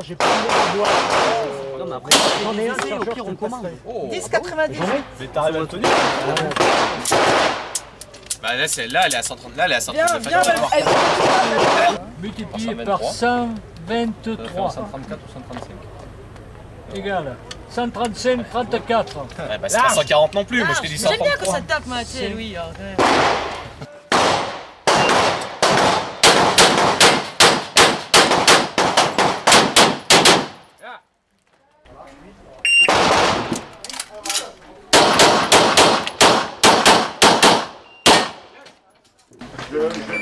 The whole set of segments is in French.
Bon, j'ai pas de bois. Non, mais après, J'en ai un, au pire, on c'est commande. pas 10,90. Mais t'arrives à le tenir Bah là, celle-là, elle est à 130. Là, elle est à Viens, 139. viens, elle- Multiplié 123. par 123 134 ou 135 égale 135, 34. Ouais, bah, c'est pas 140 non plus. Moi, je t'ai dit J'aime bien 133. quand ça tape, moi, tu sais, Louis. Good.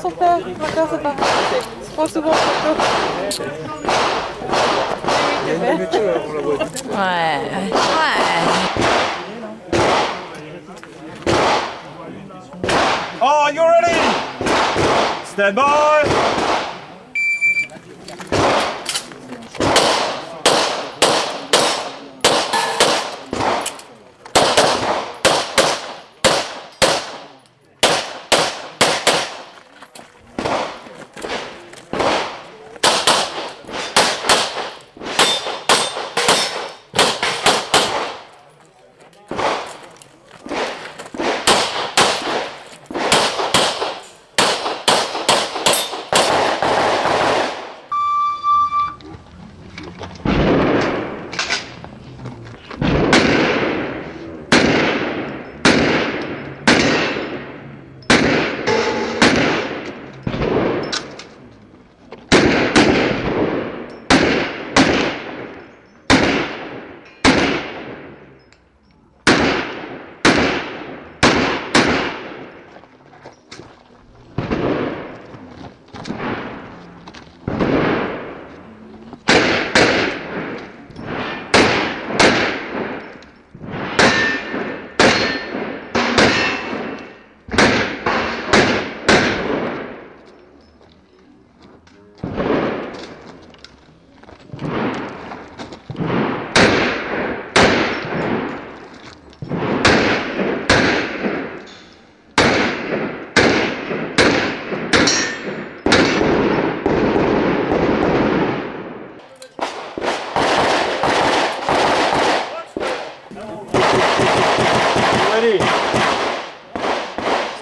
Souvent en photo. Ouais, ouais. Oh, you ready? Stand by!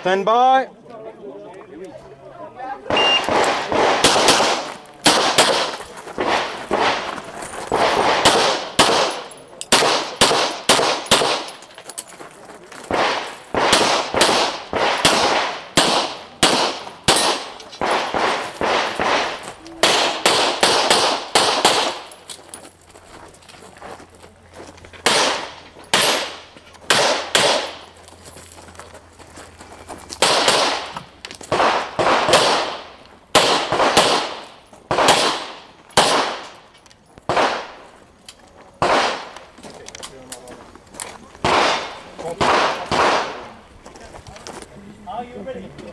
Stand by. Ah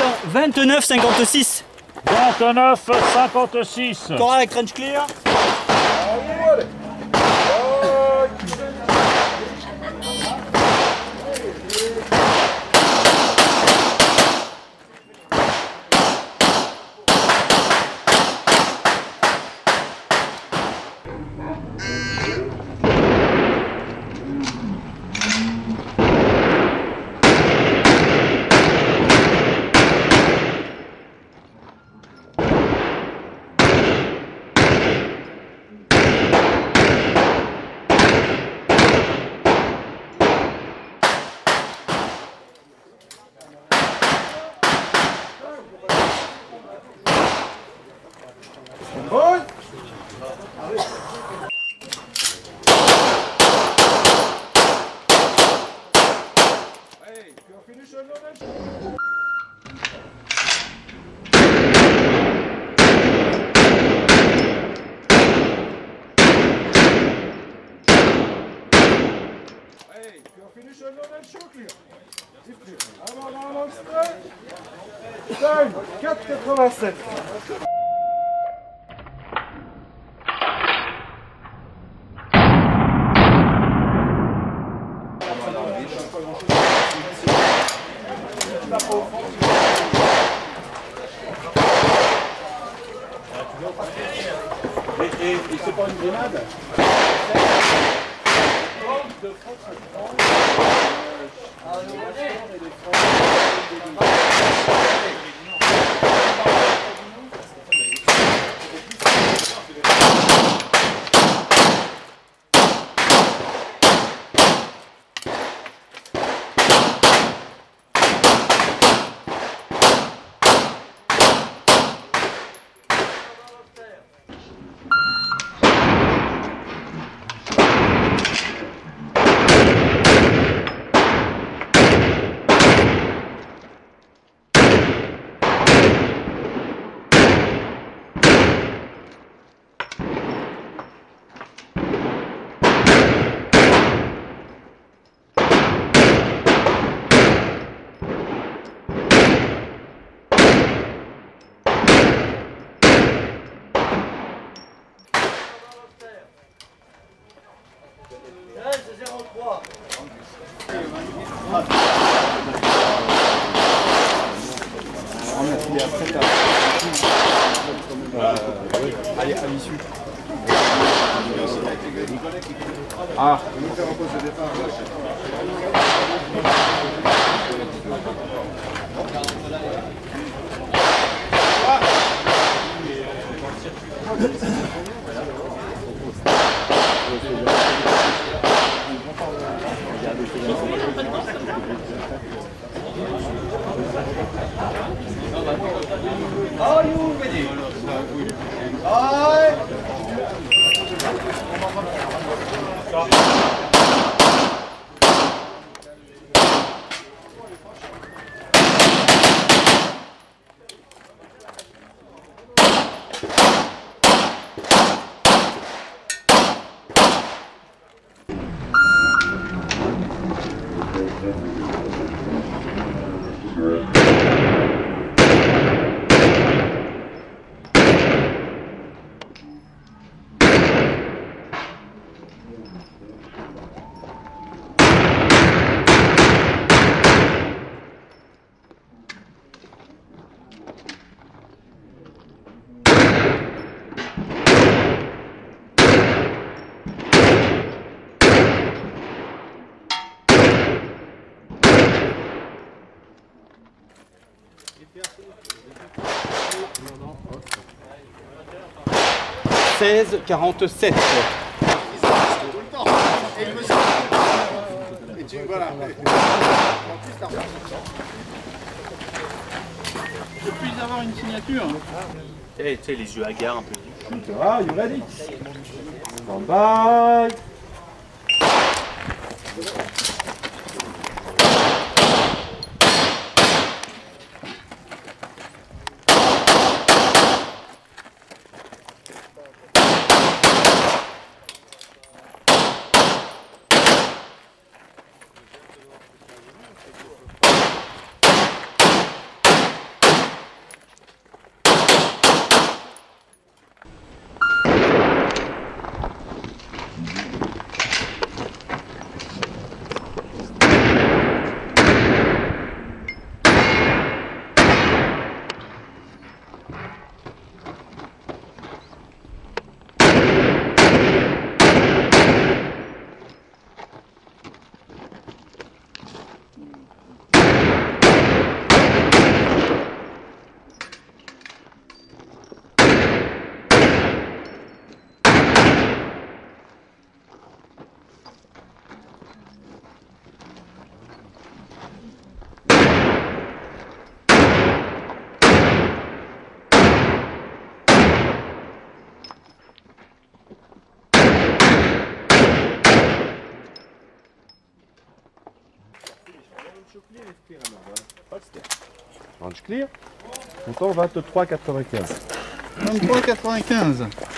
Attends, 29,56. 29,56. Corral avec trench clear? finish öyle Hey, your finish and not shortly. If you, I'm on, I'm on, stay. Stay, get the 03. On a après à 16 47. Je puis avoir une signature. Eh, tu sais, les yeux hagards un peu. Ah, you ready? Stand by. Range clear. Montant 23,95. 23,95.